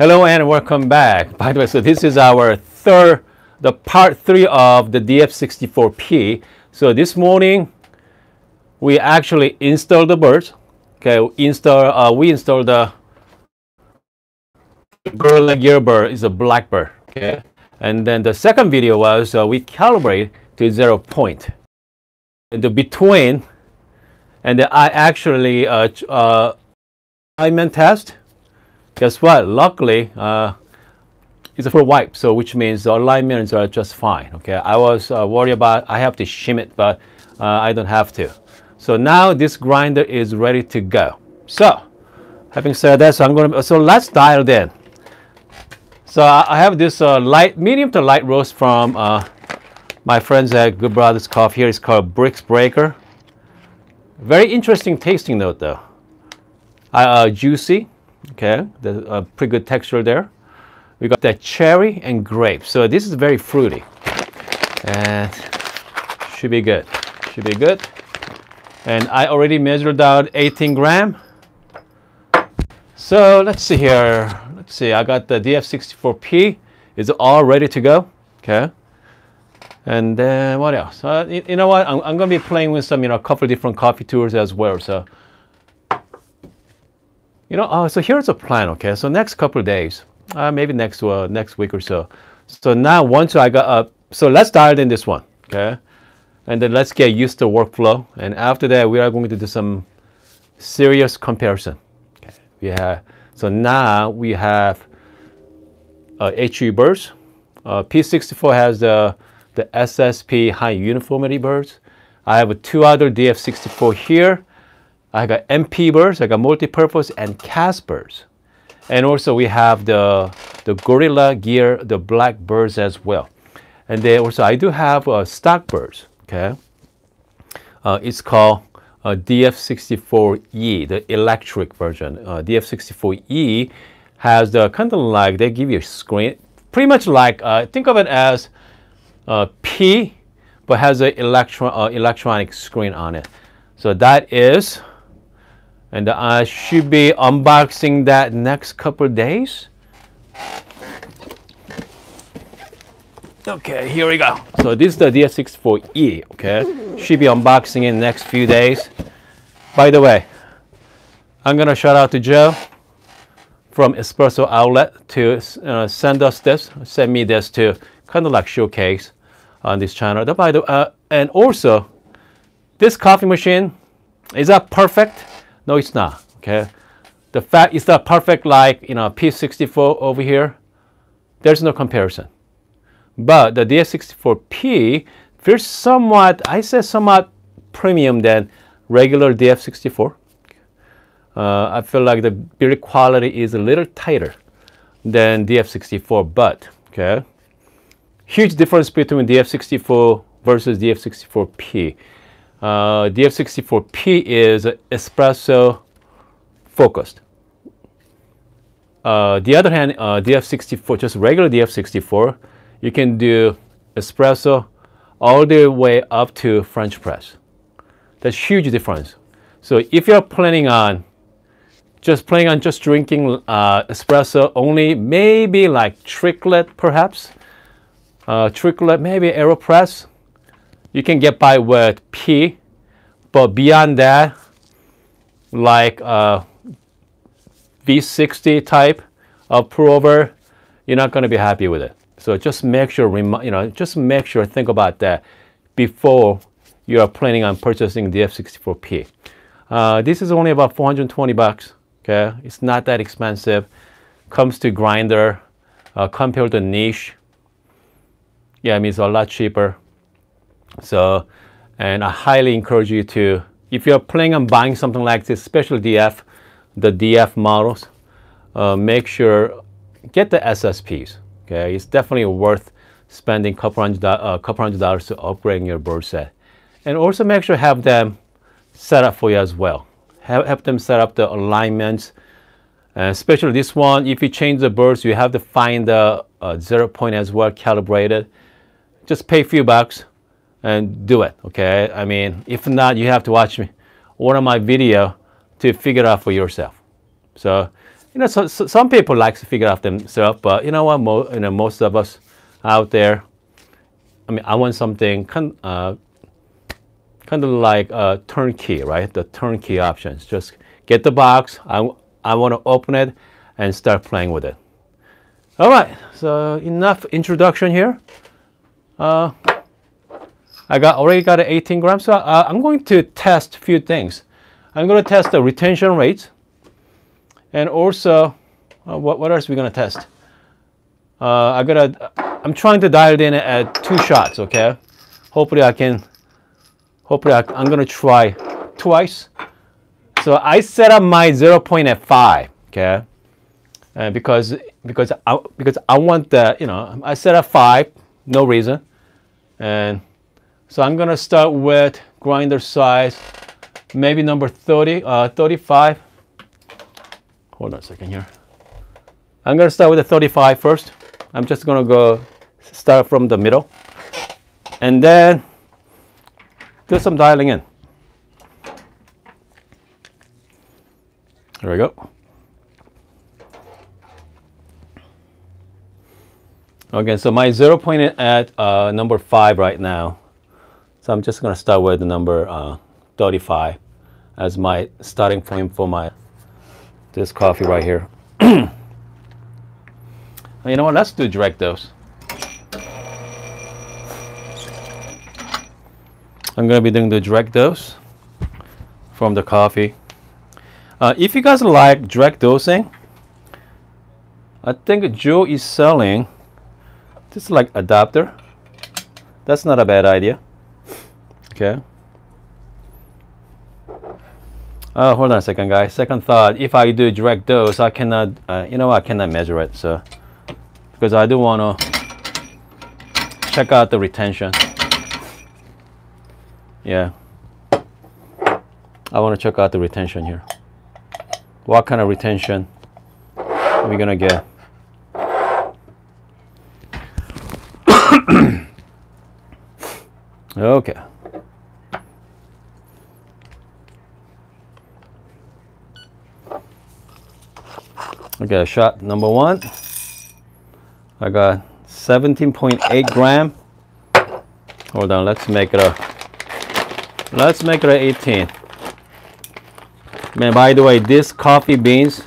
Hello and welcome back. By the way, so this is our third, the part three of the DF64P. So this morning, we actually installed the burrs. Okay, install, uh, we installed the bird gear burr is a Black Burr. Okay, and then the second video was uh, we calibrate to zero point. In the between, and I actually uh, uh, alignment test. Guess what? Luckily, uh, it's a full wipe, so which means the alignments are just fine. Okay, I was uh, worried about I have to shim it, but uh, I don't have to. So now this grinder is ready to go. So, having said that, so I'm going to so let's dial in. So I have this uh, light, medium to light roast from uh, my friends at Good Brothers Coffee. Here it's called Bricks Breaker. Very interesting tasting note though. Uh, juicy, okay, the uh, pretty good texture there. We got that cherry and grape. So this is very fruity, and should be good. Should be good. And I already measured out 18 gram. So let's see here. Let's see. I got the DF64P. It's all ready to go. Okay. And then what else? Uh, you, you, know what? I'm, I'm going to be playing with some, you know, a couple different coffee tours as well. So, you know, uh, so here's a plan. Okay. So next couple days, uh, maybe next uh, next week or so. So now once I got up, so let's dial in this one. Okay. And then let's get used to workflow. And after that, we are going to do some serious comparison. Okay. We have, so now we have uh, HU burrs. Uh, P64 has the, the SSP high uniformity burrs. I have two other DF64 here. I got MP burrs, I got multi-purpose and CAS burst. And also we have the, the Gorilla Gear, the Black Burrs as well. And then also I do have a stock burrs. Okay, uh, it's called uh, DF64E, the electric version. Uh, DF64E has the kind of like they give you a screen, pretty much like uh, think of it as uh, P, but has an electro uh, electronic screen on it. So that is, and I should be unboxing that next couple days. Okay, here we go. So this is the DF64E, okay? Should be unboxing in the next few days. By the way, I'm gonna shout out to Joe from Espresso Outlet to uh, send us this, send me this to kind of like showcase on this channel. By the, uh, and also, this coffee machine, is that perfect? No, it's not, okay? The fact is that perfect like, you know, P64 over here. There's no comparison. But the DF64P feels somewhat, I say somewhat premium than regular DF64. Uh, I feel like the build quality is a little tighter than DF64, but okay, huge difference between DF64 versus DF64P. Uh, DF64P is espresso focused. Uh, the other hand, uh, DF64, just regular DF64, you can do espresso all the way up to French press. That's huge difference. So if you're planning on just planning on just drinking uh, espresso only, maybe like tricklet perhaps, uh, tricklet, maybe AeroPress, you can get by with P, but beyond that, like uh, V60 type of pour over, you're not going to be happy with it. So just make sure, you know, just make sure, think about that before you are planning on purchasing the F64P. Uh, this is only about 420 bucks. Okay, it's not that expensive. Comes to grinder, uh, compared to niche. Yeah, I mean it's a lot cheaper. So, and I highly encourage you to, if you're planning on buying something like this, especially DF, the DF models, uh, make sure get the SSPs. Okay, it's definitely worth spending a couple hundred, uh, couple hundred dollars to upgrade your burr set. And also make sure have them set up for you as well. Have, have them set up the alignments. Uh, especially this one, if you change the burrs, you have to find the uh, zero point as well calibrated. Just pay a few bucks and do it, okay? I mean, if not, you have to watch me, one of my video to figure out for yourself. So you know, so, so some people like to figure out themselves, but you know what? Mo, you know, most of us out there, I mean, I want something kind, uh, kind of like a turnkey, right? The turnkey options. Just get the box. I, I want to open it and start playing with it. All right, so enough introduction here. Uh, I got already got 18 grams. So I'm going to test a few things. I'm going to test the retention rate, and also uh, what what else are we going to test? Uh, I gotta. I'm trying to dial it in at two shots. Okay, hopefully I can. Hopefully I, I'm going to try twice. So I set up my zero point. Okay uh, because because I, because I want the you know I set up five no reason and so I'm gonna start with grinder size maybe number 30 uh, 35 hold on a second here. I'm gonna start with the 35 first. I'm just gonna go start from the middle. And then do some dialing in. There we go. Okay, so my zero point at uh, number five right now. So I'm just gonna start with the number uh, 35 as my starting point for my this coffee right here. you know what? Let's do direct dose. I'm gonna be doing the direct dose from the coffee. Uh, if you guys like direct dosing, I think Joe is selling this like adapter. That's not a bad idea. Okay. Oh, hold on a second, guys. Second thought, if I do direct dose, I cannot, uh, you know, I cannot measure it. So, because I do want to check out the retention. Yeah. I want to check out the retention here. What kind of retention are we going to get? Okay. Okay, shot number one. I got 17.8 gram. Hold on, let's make it a let's make it a 18. Man, by the way, this coffee beans,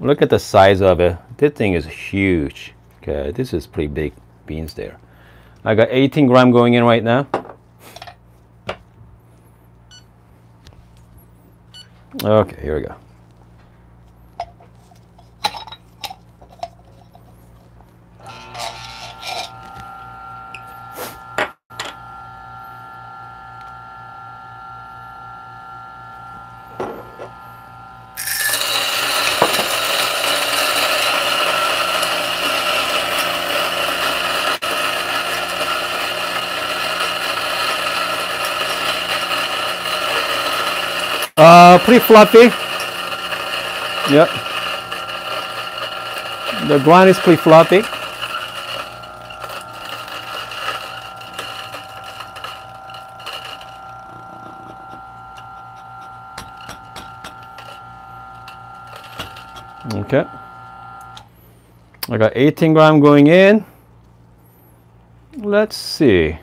look at the size of it. This thing is huge. Okay, this is pretty big beans there. I got 18 gram going in right now. Okay, here we go. Uh, pretty fluffy. Yep. The ground is pretty fluffy. Okay. I got 18 gram going in. Let's see.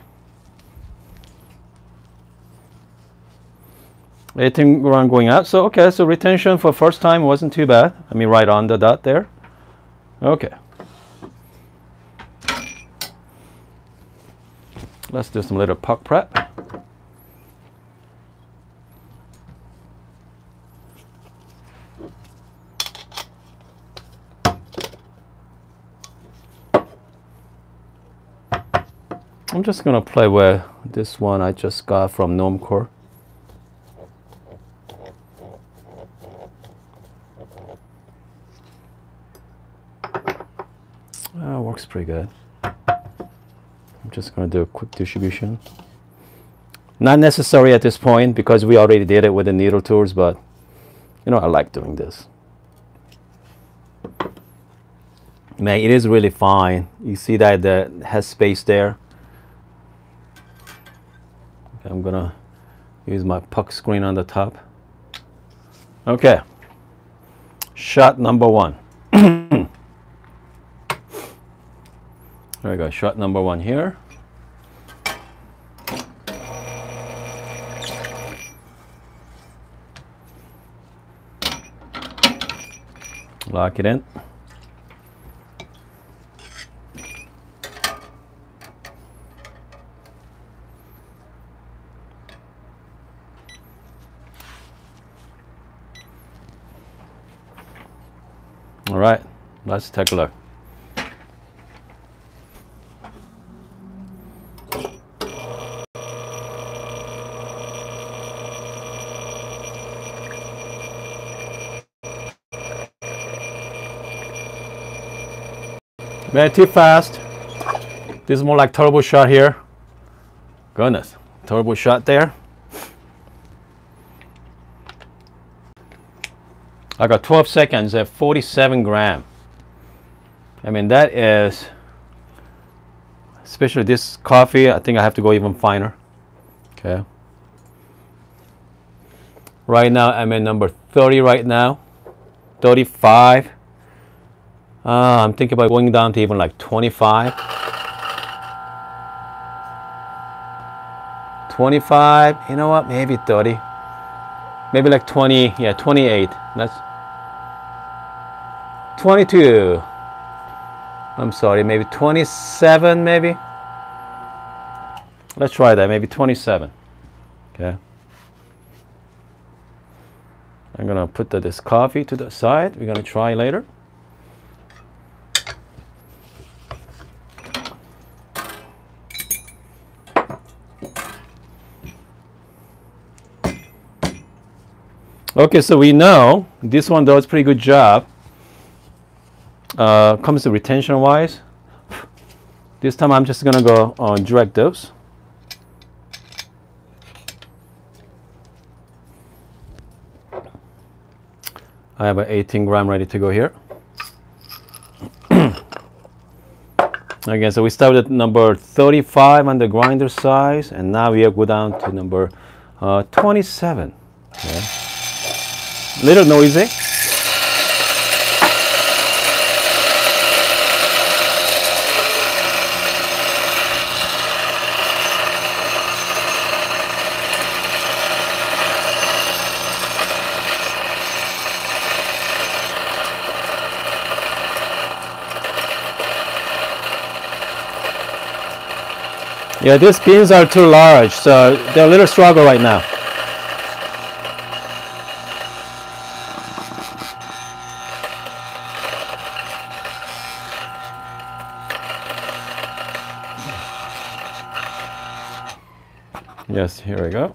18 gram going out. So, okay, so retention for first time wasn't too bad. I mean, right on the dot there. Okay. Let's do some little puck prep. I'm just gonna play with this one I just got from Normcore. Pretty good. I'm just going to do a quick distribution. Not necessary at this point because we already did it with the needle tools, but you know, I like doing this. Man, it is really fine. You see that the has space there. Okay, I'm gonna use my puck screen on the top. Okay. shot number one. there we go, shot number one here. Lock it in. All right, let's take a look. Man, too fast. This is more like turbo shot here. Goodness, turbo shot there. I got 12 seconds at 47 gram. I mean, that is, especially this coffee, I think I have to go even finer. Okay. Right now, I'm at number 30 right now. 35. Uh, I'm thinking about going down to even like 25. 25, you know what, maybe 30. Maybe like 20, yeah, 28. That's 22. I'm sorry, maybe 27 maybe. Let's try that, maybe 27. Okay. I'm gonna put the, this coffee to the side. We're gonna try later. Okay, so we know this one does pretty good job uh, comes to retention wise, this time I'm just gonna go on direct dose. I have an 18 gram ready to go here. okay, so we started at number 35 on the grinder size, and now we go down to number uh, 27. Okay. Little noisy. Eh? Yeah, these beans are too large, so they're a little struggle right now. Yes, here we go.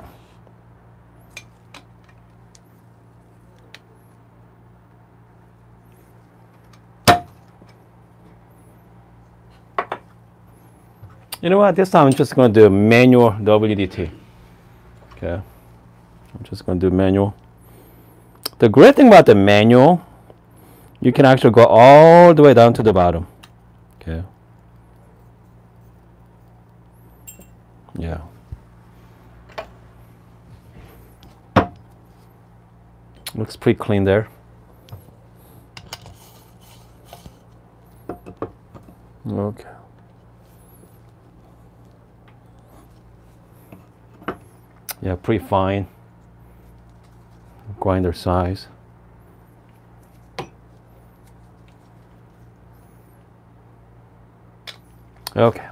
You know what? This time I'm just going to do manual WDT. Okay. I'm just going to do manual. The great thing about the manual, you can actually go all the way down to the bottom. Okay. Yeah. Looks pretty clean there. Okay. Yeah, pretty fine. Grinder size. Okay.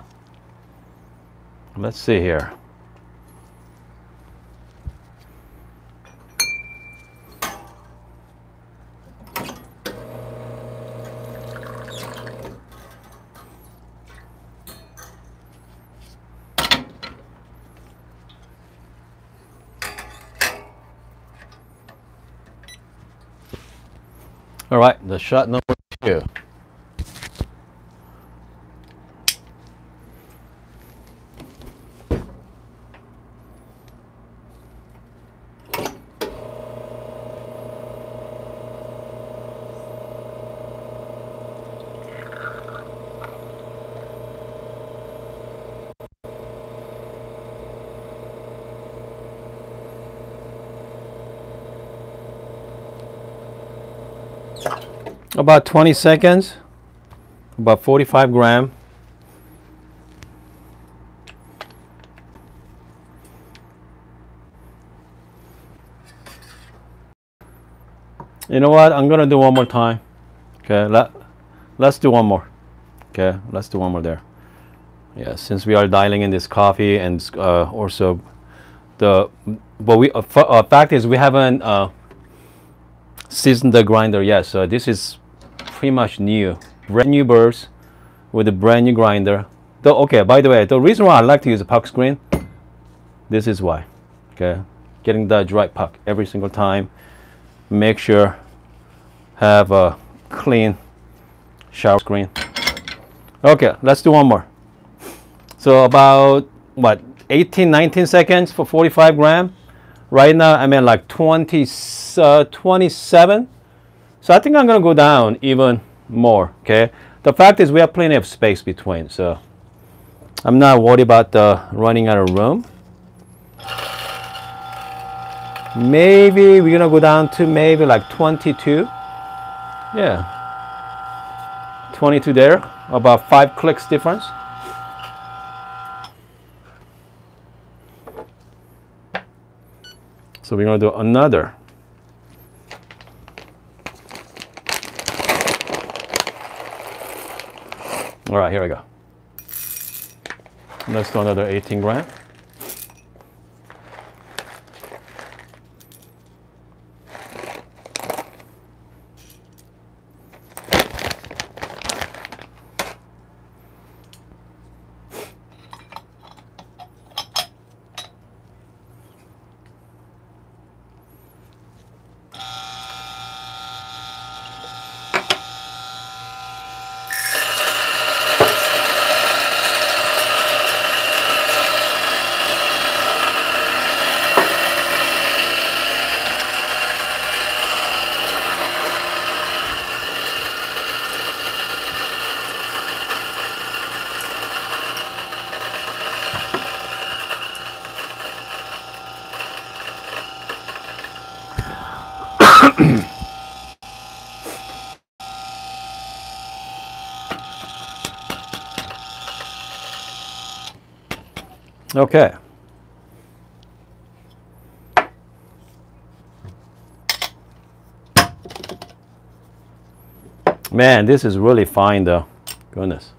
Let's see here. All right, the shot About 20 seconds, about 45 gram. You know what? I'm gonna do one more time. Okay, let let's do one more. Okay, let's do one more there. Yeah, since we are dialing in this coffee and uh, also the but we uh, uh, fact is we haven't uh, seasoned the grinder yet. So this is pretty much new, brand new burrs with a brand new grinder. Though okay, by the way, the reason why I like to use a puck screen, this is why. Okay, getting the right puck every single time make sure have a clean shower screen. Okay, let's do one more. So about what 18, 19 seconds for 45 gram. Right now I'm at like 20, uh, 27. So I think I'm gonna go down even more, okay? The fact is we have plenty of space between, so I'm not worried about running out of room. Maybe we're gonna go down to maybe like 22. Yeah. 22 there, about five clicks difference. So we're gonna do another. All right, here we go. Let's do another 18 gram. Okay. Man, this is really fine though. Goodness.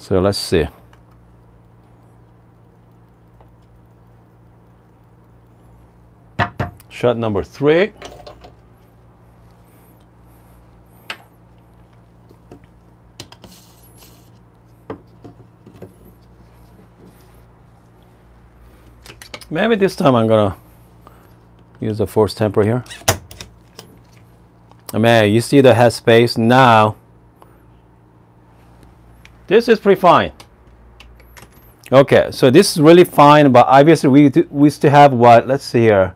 So let's see. Shot number three. Maybe this time I'm gonna use a force tamper here. Oh, man, you see the head space now. This is pretty fine. Okay, so this is really fine, but obviously we do, we still have what? Let's see here.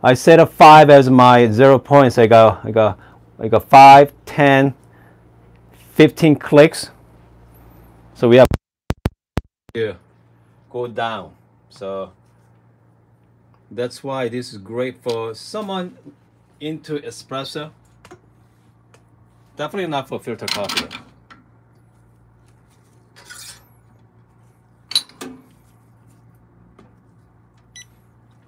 I set up five as my zero points. I got I got I got five, 10, 15 clicks. So we have to go down. So that's why this is great for someone into espresso. Definitely not for filter coffee.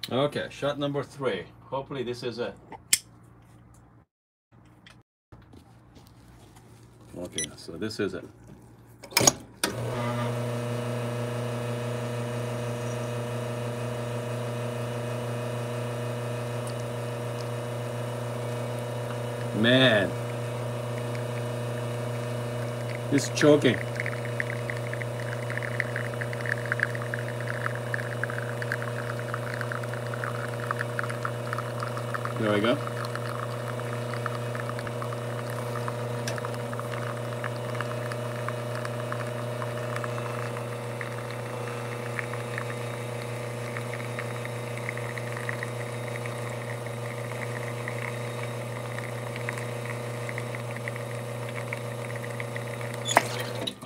Okay, shot number three. Hopefully this is it. Okay, so this is it. Man. It's choking. There we go.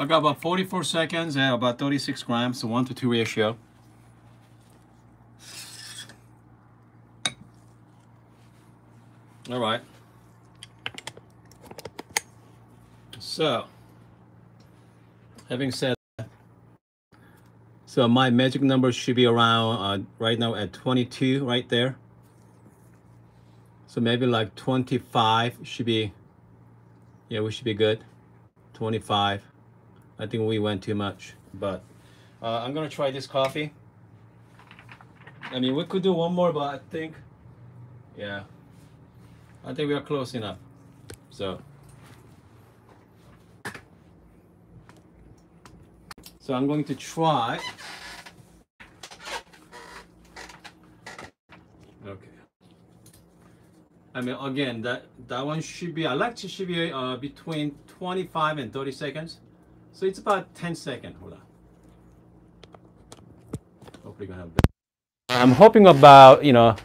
I got about 44 seconds and about 36 grams, so 1 to 2 ratio. All right. So, having said that, so my magic number should be around uh, right now at 22 right there. So maybe like 25 should be, yeah, we should be good. 25. I think we went too much, but uh, I'm gonna try this coffee. I mean, we could do one more, but I think, yeah, I think we are close enough. So, so I'm going to try. Okay. I mean, again, that that one should be. I like to should be uh, between 25 and 30 seconds. So it's about 10 seconds. Hold on. Hopefully, gonna have. I'm hoping about you know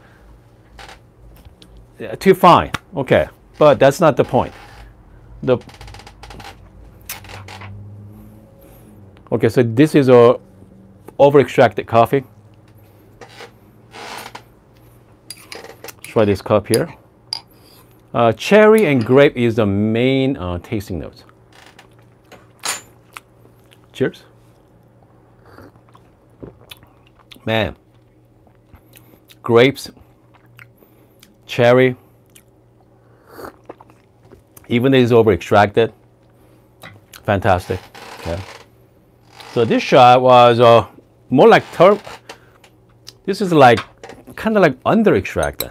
too fine. Okay, but that's not the point. The okay, so this is a over extracted coffee. Try this cup here. Uh, cherry and grape is the main uh, tasting notes. Cheers. Man, grapes, cherry, even though it's over extracted, fantastic. Okay. So this shot was uh, more like. This is like kind of like under extracted.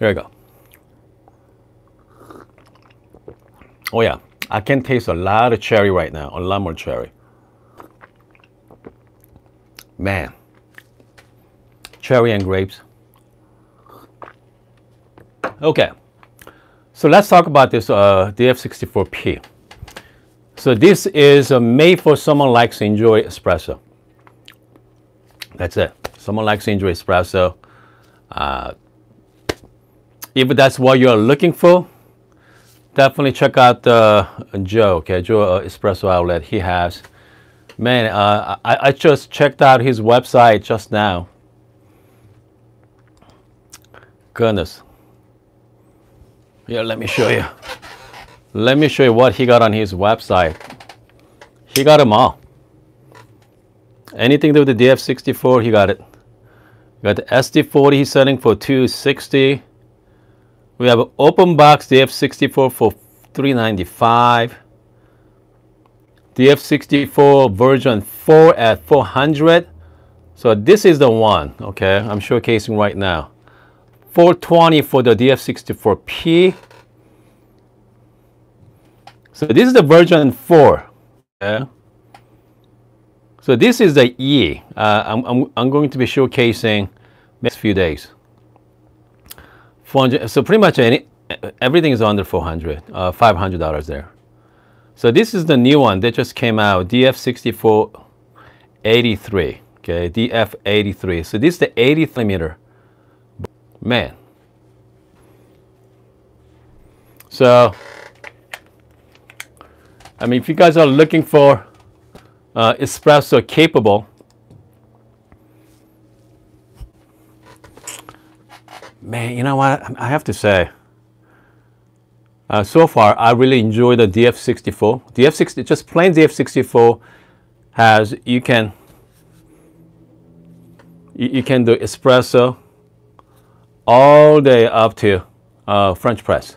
Here we go. Oh yeah, I can taste a lot of cherry right now, a lot more cherry. Man, cherry and grapes. Okay, so let's talk about this uh, DF64P. So this is uh, made for someone likes to enjoy espresso. That's it. Someone likes to enjoy espresso. Uh, if that's what you're looking for, definitely check out uh, Joe, okay, Joe uh, Espresso Outlet. He has, man, uh, I, I just checked out his website just now. Goodness. Yeah, let me show you. Let me show you what he got on his website. He got them all. Anything to do with the DF64, he got it. Got the SD40 he's selling for 260. We have open box DF64 for 395. DF64 version 4 at 400. So this is the one, okay, I'm showcasing right now. 420 for the DF64P. So this is the version 4. Okay? So this is the E. Uh, I'm, I'm, I'm going to be showcasing next few days. 400, so pretty much any, everything is under 400, uh, $500 there. So this is the new one that just came out, DF6483, okay, DF83. So this is the 80 millimeter Man. So, I mean, if you guys are looking for uh, espresso capable, man, you know what? I have to say, uh, so far I really enjoy the DF64. DF60, just plain DF64 has you can you, you can do espresso all day up to uh, French press.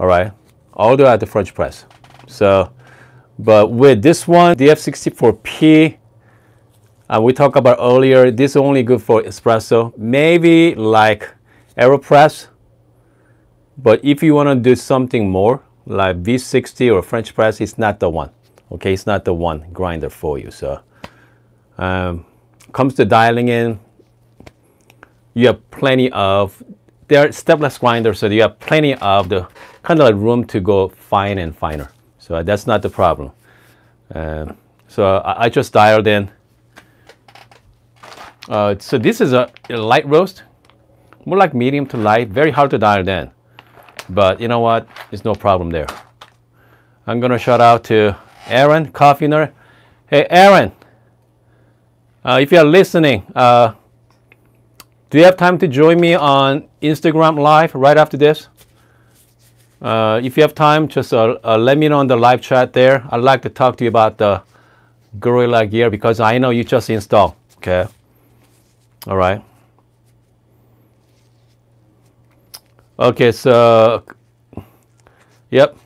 All right, all the way at the French press. So, but with this one, DF64P, uh, we talked about earlier, this is only good for espresso. Maybe like AeroPress. But if you want to do something more, like V60 or French press, it's not the one. Okay, it's not the one grinder for you. So, um, comes to dialing in, you have plenty of, they are stepless grinders, so you have plenty of the kind of like room to go fine and finer. So that's not the problem. Um, so I, I, just dialed in. Uh, so this is a, a light roast more like medium to light, very hard to dial in. But you know what? It's no problem there. I'm gonna shout out to Aaron Coffiner. Hey Aaron, uh, if you're listening, uh, Do you have time to join me on Instagram Live right after this? Uh, if you have time, just uh, uh, let me know in the live chat there. I'd like to talk to you about the Gorilla Gear because I know you just installed. Okay. All right. Okay, so yep.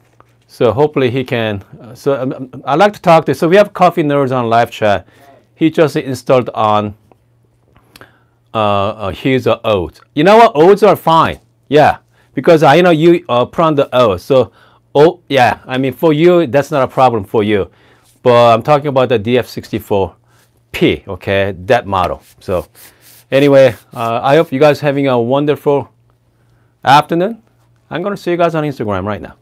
So hopefully he can. So um, um, I'd like to talk to. So we have Coffee Nerds on live chat. He just installed on uh, uh, his uh, oats. You know what? Oats are fine. Yeah, because I know you uh, on the oats. So oh yeah, I mean for you that's not a problem for you. But I'm talking about the DF64P. Okay, that model. So anyway, uh, I hope you guys having a wonderful afternoon. I'm gonna see you guys on Instagram right now.